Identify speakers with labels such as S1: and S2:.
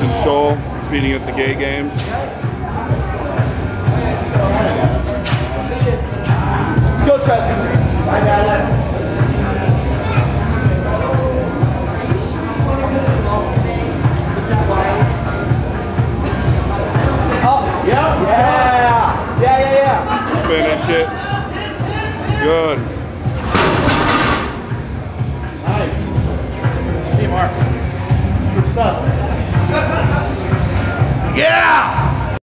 S1: Shull, competing at the gay games.
S2: Go, Justin. I got it. Oh, yeah. Yeah. Yeah, yeah, yeah.
S1: Finish it. Good.
S2: Nice. See you, Mark. Good stuff.
S1: Yeah!